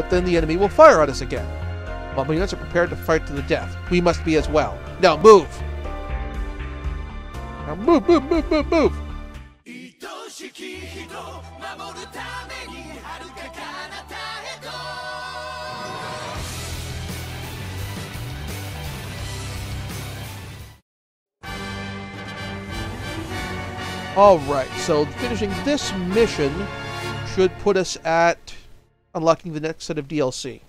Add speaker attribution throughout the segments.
Speaker 1: but then the enemy will fire at us again. Mumble are prepared to fight to the death. We must be as well. Now move! Now move, move, move, move, move! Alright, so finishing this mission should put us at unlocking the next set of DLC.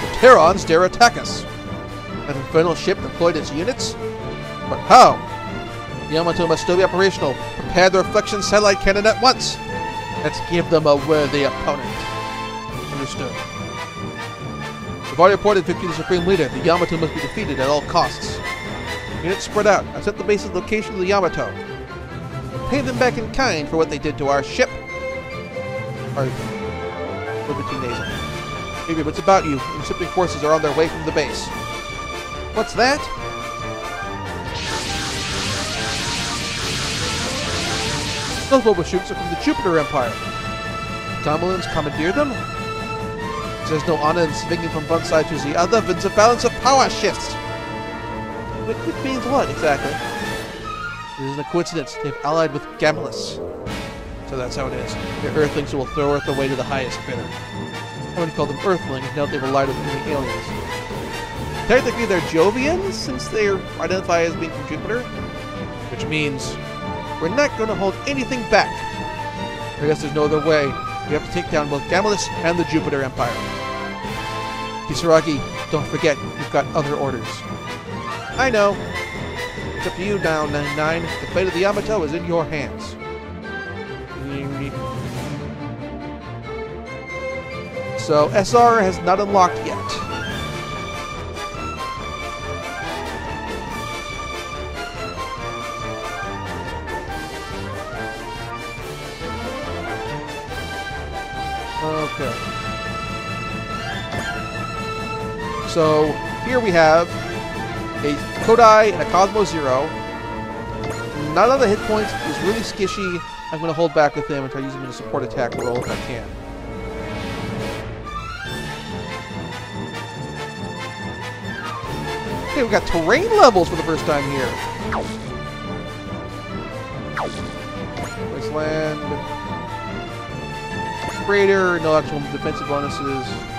Speaker 1: The Terrans dare attack us. An infernal ship deployed its units? But how? Yamato must still be operational. Prepare the reflection satellite cannon at once. Let's give them a worthy opponent. Understood. We've already reported victory to the Supreme Leader. The Yamato must be defeated at all costs. Units spread out. I've set the base's location to the Yamato. Pay them back in kind for what they did to our ship. Little nasal. Maybe what's about you? Intercepting forces are on their way from the base. What's that? Those mobile shoots are from the Jupiter Empire. Domelins commandeer them? There's no honor in swinging from one side to the other when the balance of power shifts. Which, which means what, exactly? This isn't a coincidence. They've allied with Gamilas. So that's how it is. The Earthlings will throw Earth away to the highest bidder. I wouldn't call them Earthlings now they've allied with the aliens. Technically, they're Jovians, since they identify as being from Jupiter. Which means we're not going to hold anything back. I guess there's no other way. We have to take down both Gamilas and the Jupiter Empire. Kisaragi, don't forget, you've got other orders. I know. It's up to you now, 99. The fate of the Yamato is in your hands. So, SR has not unlocked yet. Okay. So here we have a Kodai and a Cosmo Zero. None of the hit points. is really skishy. I'm going to hold back with him and try to use him in a support attack role if I can. Okay, we've got terrain levels for the first time here. Wasteland. Raider, no actual defensive bonuses.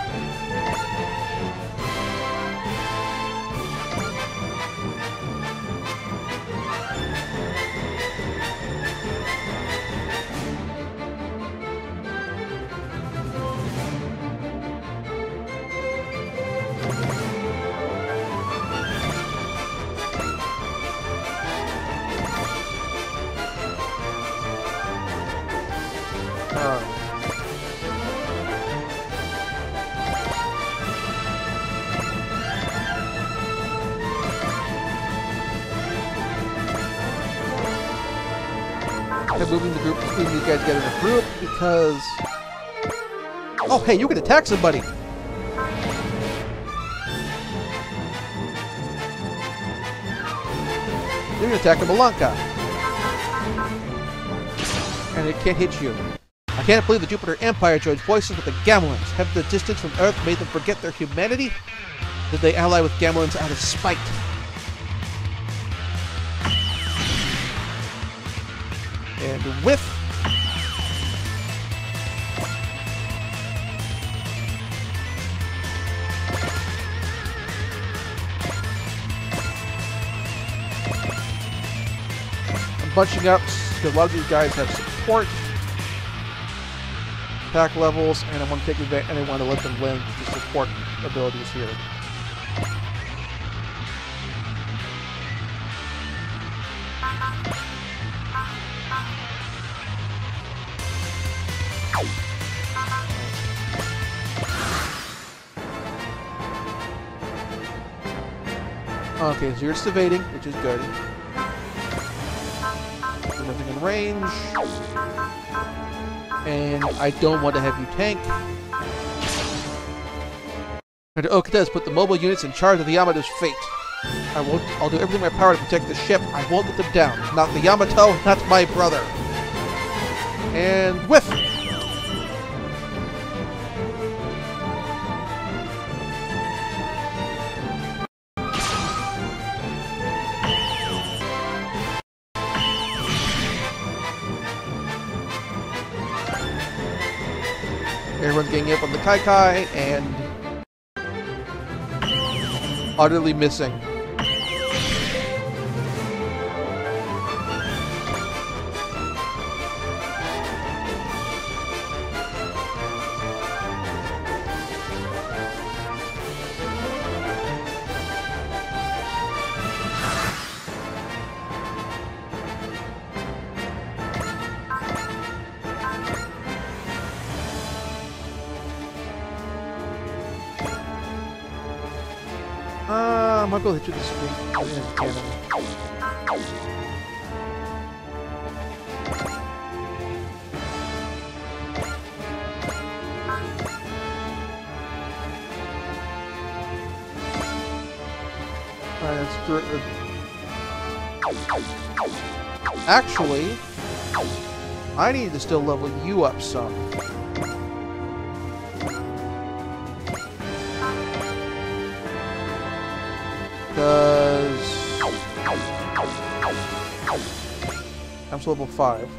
Speaker 1: Guys get in a group because. Oh, hey, you can attack somebody. You're gonna attack a Malanka. And it can't hit you. I can't believe the Jupiter Empire joined forces with the Gamulans. Have the distance from Earth made them forget their humanity? Did they ally with Gamulans out of spite? And whiff. Bunching up because a lot of these guys have support pack levels, and I want to take advantage, and I want to let them learn the support abilities here. Okay, so you're evading, which is good. Range. And I don't want to have you tank. Commander Okita oh, put the mobile units in charge of the Yamato's fate. I won't. I'll do everything in my power to protect the ship. I won't let them down. Not the Yamato, not my brother. And whiff. Everyone's getting up on the Kai Kai and utterly missing. I might be able to hit you this week. Alright. Actually, I need to still level you up some. I'm still level five.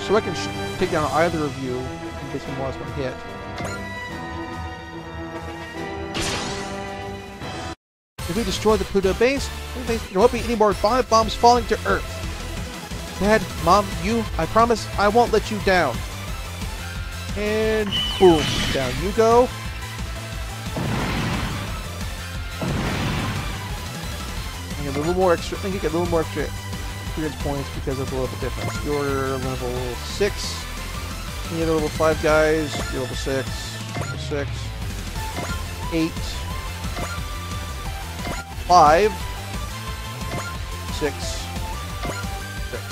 Speaker 1: So I can take down either of you in case one last one hit. We destroy the Pluto base, there won't be any more bomb bombs falling to Earth. Dad, Mom, you, I promise I won't let you down. And boom, down you go. I get a little more extra. I think you get a little more extra experience points because of the level difference. You're level six. You the level five guys. You're level six, level six, eight five, six, six.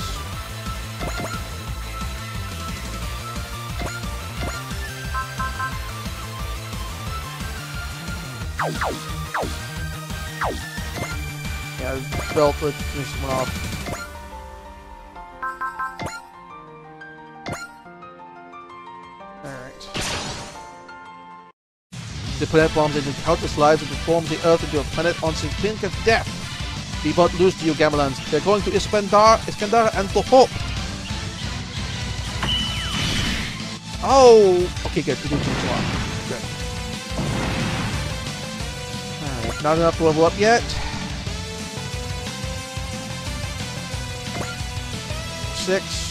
Speaker 1: Yeah, let's finish one off. The planet bombs into countless lives and transforms the Earth into a planet on the brink of death. We won't lose to you, Gamelans. They're going to Iskandar, Iskandar and to Hope. Oh! Okay, good. We more. Good. Alright, not enough to level up yet. Six.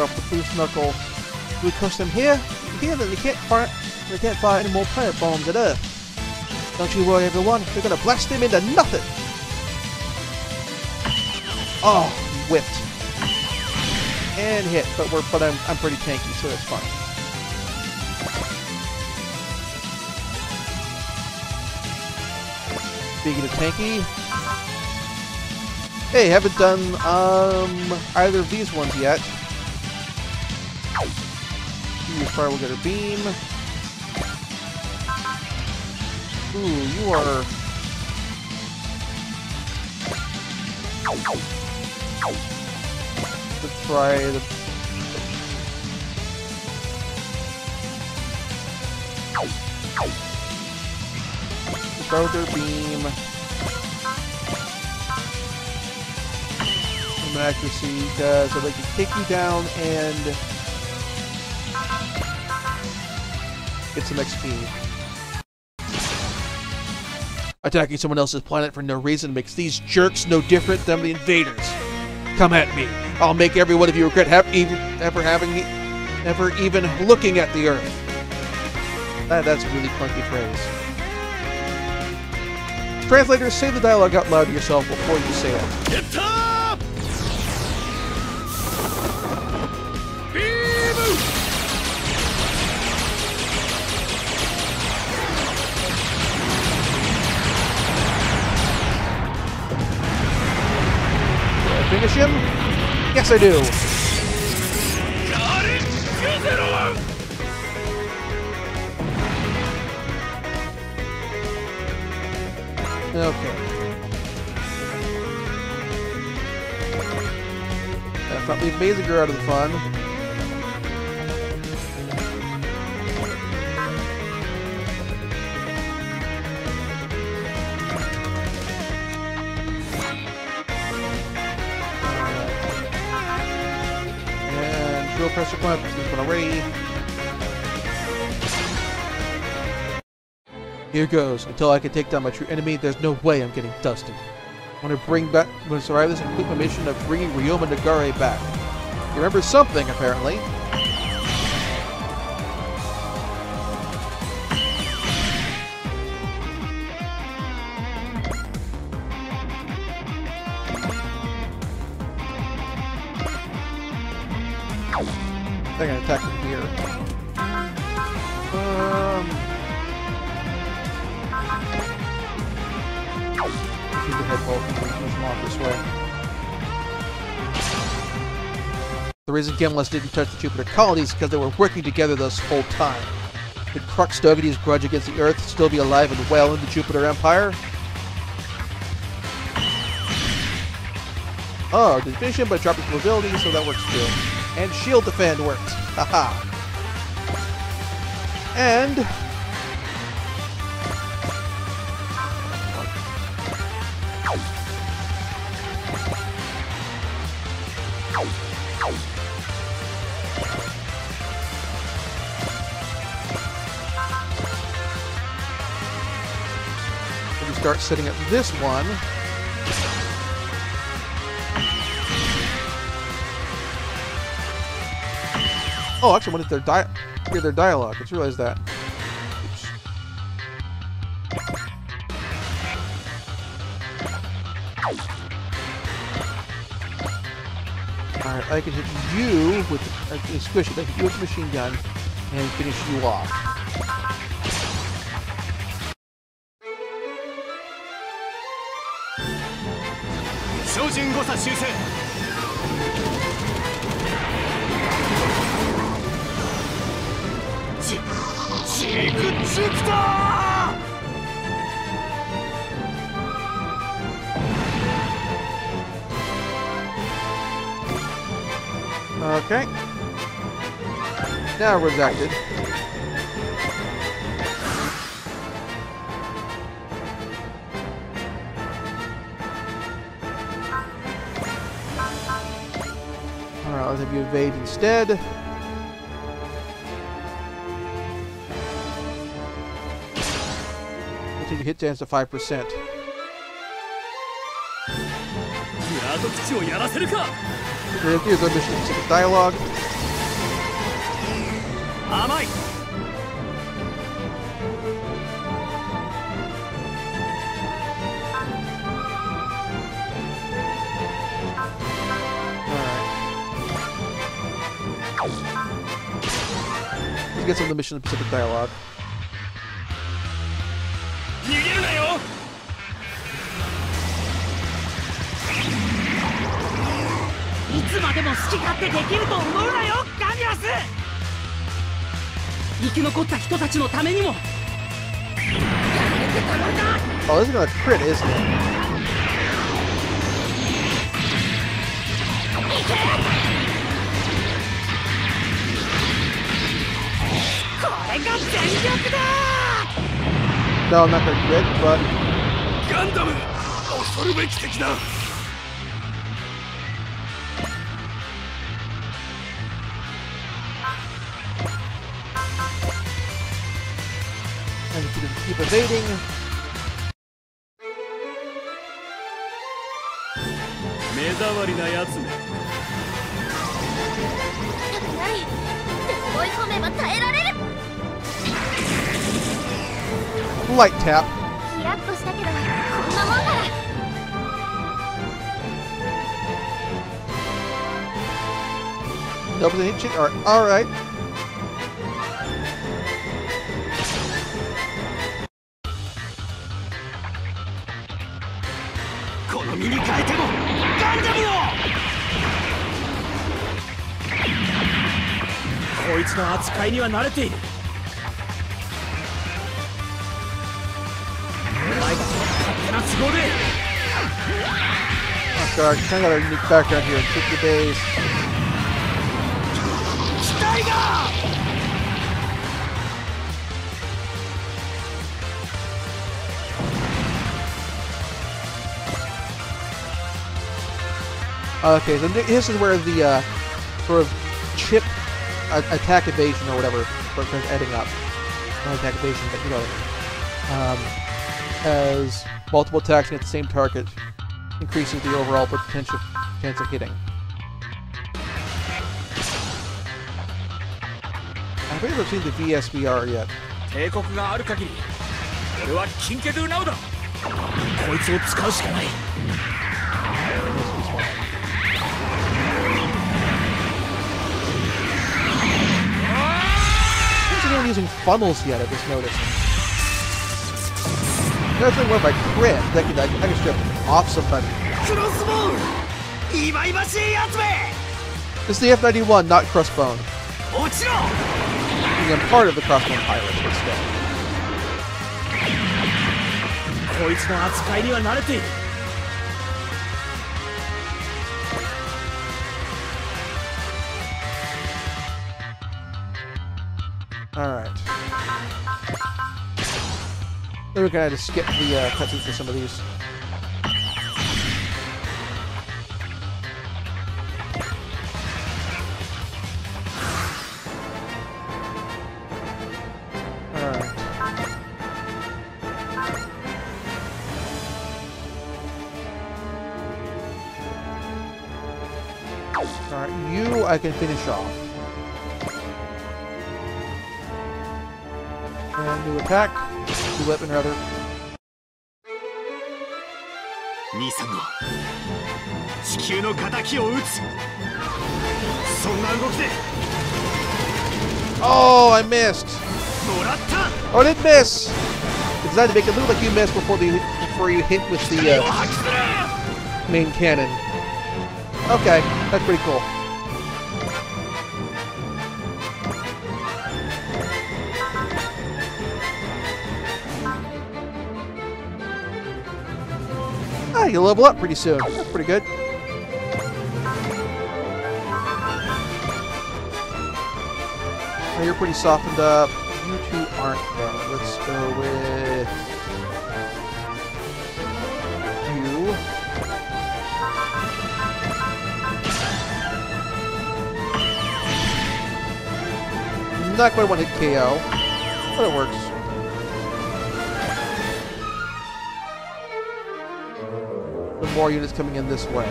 Speaker 1: Off the boost knuckle. We crush them here. Here that they can't fire they can't fire any more planet bombs at Earth. Don't you worry everyone, we're gonna blast them into nothing! Oh, whipped. And hit, but we're but I'm I'm pretty tanky, so that's fine. Speaking of tanky, hey, haven't done um either of these ones yet. Fire will get a beam. Ooh, you are. Let's try the. The Bowser beam. Some accuracy, because so they can take you down and get some XP. Attacking someone else's planet for no reason makes these jerks no different than the invaders. Come at me. I'll make every one of you regret even, ever having me, ever even looking at the Earth. That, that's a really clunky phrase. Translators, say the dialogue out loud to yourself before you say it. finish him? Yes, I do. Okay. That's not the Amazing Girl out of the fun. Clamp, this one already. Here goes. Until I can take down my true enemy, there's no way I'm getting dusted. I want to bring back, I'm to survive this and complete my mission of bringing Ryoma Nagare back. He remembers something, apparently. They're attack here. Um, Keep the head bolt off this way. The reason Gamilas didn't touch the Jupiter colonies is because they were working together this whole time. Could Crux Dogatie's grudge against the Earth still be alive and well in the Jupiter Empire? Oh, division but dropping mobility, so that works too. And shield defend works. Haha. And start setting up this one. Oh, actually, I wanted their di hear their dialogue. I just realized that. Oops. Alright, I can hit you with I can squish it. I can hit you with the machine gun and finish you off. Okay. Now redacted. Alright, let's have you evade instead. after hit dance to 5%. There is the mission specific dialogue. Alright. Let's get some of the mission specific dialogue.
Speaker 2: も好き勝手できると思うなよガミラス。生き残った人たちのためにも。やられてたまるか
Speaker 1: Oh, this is gonna crit, isn't it?
Speaker 2: これが全力だ。
Speaker 1: No, I'm not gonna crit, but
Speaker 3: ガンダム恐るべき敵だ
Speaker 1: keep evading. Light tap. Double the
Speaker 2: ancient art. Alright. 扱いには慣れているお前が勝手な都合で
Speaker 1: Oh, God, kind of got a unique background here. Kick the base.
Speaker 2: 期待が
Speaker 1: Okay, so th- this is where the uh, sort of chip uh, attack evasion or whatever starts adding up. Not attack evasion, but you know, um, as multiple attacks against the same target increases the overall potential chance of hitting. I believe I've seen the VSVR yet.
Speaker 2: 帝国がある限り俺はキンケドゥナウだこいつを使うしかない
Speaker 1: funnels yet, I just noticed. That's like one of my crit that could, I, I can strip off somebody.
Speaker 2: クロスボール忌々しいやつめ
Speaker 1: This is the F-91, not Crossbone.
Speaker 2: 落ちろ
Speaker 1: I mean, I'm part of the Crossbone Pirates, but still.
Speaker 2: こいつの扱いには慣れている
Speaker 1: Alright. Then we're gonna just skip the uh, cutscenes for some of these. Alright. Alright, you I can finish off. And new attack New weapon, rather.
Speaker 2: 兄さんの地球の敵を撃つそんな動きで
Speaker 1: Oh, I missed!
Speaker 2: もらった
Speaker 1: Oh, I did miss! It's designed to make it look like you missed before the before you hit with the
Speaker 2: を
Speaker 1: uh,
Speaker 2: 発揮する
Speaker 1: main cannon. Okay, that's pretty cool. You level up pretty soon. That's pretty good. Oh, you're pretty softened up. You two aren't though. Let's go with you. Not quite one hit KO, but it works. more units coming in this way.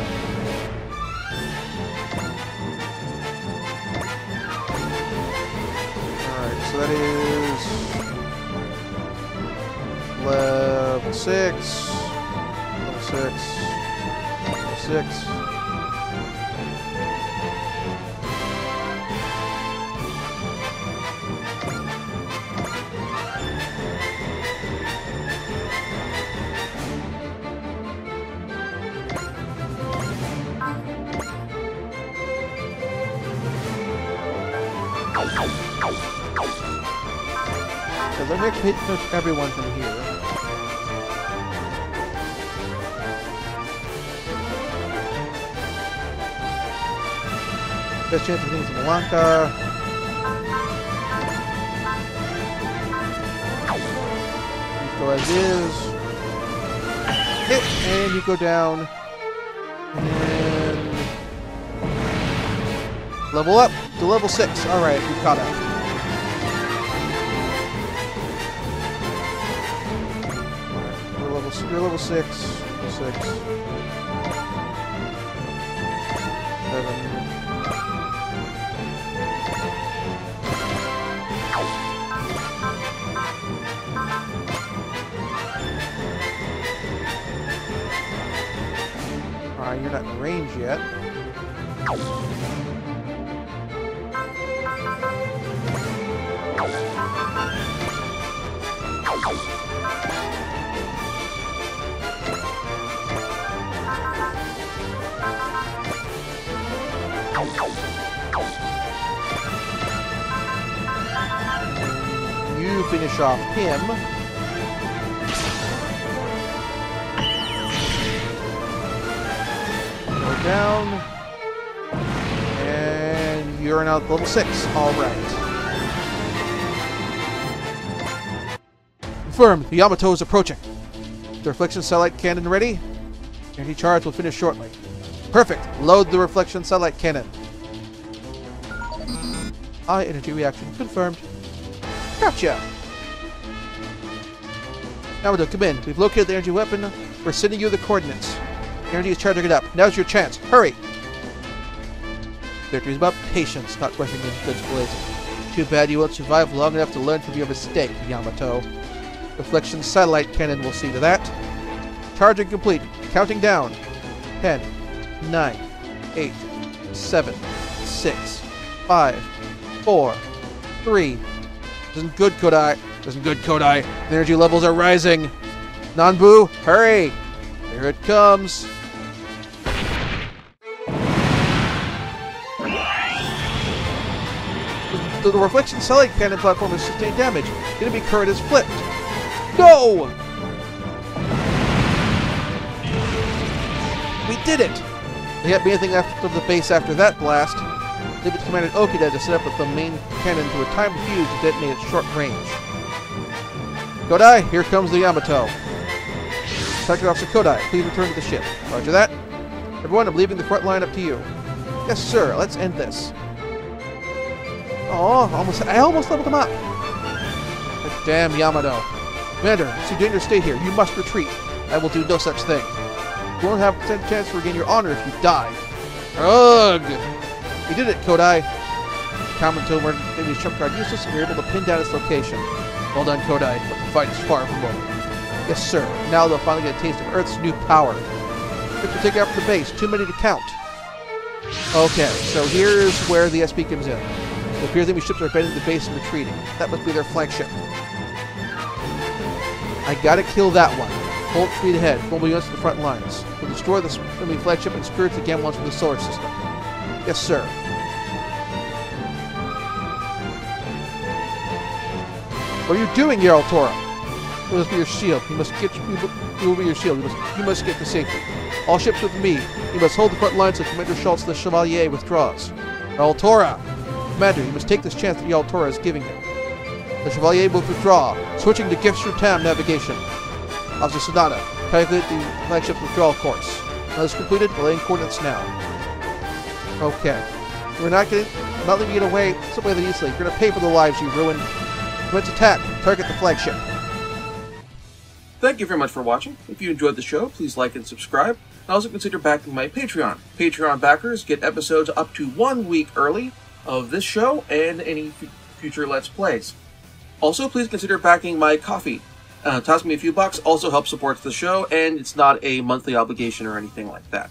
Speaker 1: Alright, so that is... Level 6. Level 6. Level 6. Let me hit everyone from here. Best chance of hitting Malanka. Go as is. Hit, and you go down. And level up to level 6. Alright, you've caught up. You're level six. Six. Seven. Alright, you're not in range yet. You finish off him. Go down. And you're now level 6. Alright. Confirmed. The Yamato is approaching. The Reflection Satellite Cannon ready? Energy charge will finish shortly. Perfect. Load the Reflection Satellite Cannon. High energy reaction confirmed. Gotcha! Yamato, come in. We've located the energy weapon. We're sending you the coordinates. Energy is charging it up. Now's your chance. Hurry! Victory is about patience, not rushing into blazing. Too bad you won't survive long enough to learn from your mistake, Yamato. Reflection satellite cannon will see to that. Charging complete. Counting down. 10, 9, 8, 7, 6, 5, 4, 3. Isn't good, Kodai. Isn't good, Kodai. The energy levels are rising. Nanbu, hurry! Here it comes. The, the reflection satellite cannon platform has sustained damage. Enemy current is flipped. No! We did it! They have anything left of the base after that blast. To Commander Okita to set up with the main cannon to a timed fuse to detonate at short range. Kodai, here comes the Yamato. Second Officer Kodai, please return to the ship. Roger that. Everyone, I'm leaving the front line up to you. Yes, sir. Let's end this. Oh, almost I almost leveled him up. Damn Yamato. Commander, it's too dangerous stay here. You must retreat. I will do no such thing. You won't have a chance to regain your honor if you die. Ugh! We did it, Kodai. Kabuto murdered enemy's trump card useless and were able to pin down its location. Well done, Kodai, but the fight is far from over. Yes, sir. Now they'll finally get a taste of Earth's new power. We have to take after the base. Too many to count. Okay, so here's where the SP comes in. It appears enemy ships are abandoned the base and retreating. That must be their flagship. I gotta kill that one. Full speed ahead. Mobile units to the front lines. We'll destroy the enemy flagship and skirt the Gamma from the solar system. Yes, sir. What are you doing, Yarl Tora? Must be your shield. You must get. You will be your shield. You must. You must get to safety. All ships with me. You must hold the front lines until Commander Schultz the Chevalier withdraws. Yarl Tora, Commander, you must take this chance that Yarl Tora is giving you. The Chevalier will withdraw, switching to Gift Tam navigation. Officer Sonata, calculate the flagship withdrawal course. Now this completed, relaying coordinates now. Okay. We're not getting, not leaving it away way that easily. You're gonna pay for the lives you ruined. Commence attack. Target the flagship. Thank you very much for watching. If you enjoyed the show, please like and subscribe. And also consider backing my Patreon. Patreon backers get episodes up to one week early of this show and any future Let's Plays. Also, please consider backing my coffee. Uh, toss me a few bucks also helps support the show, and it's not a monthly obligation or anything like that.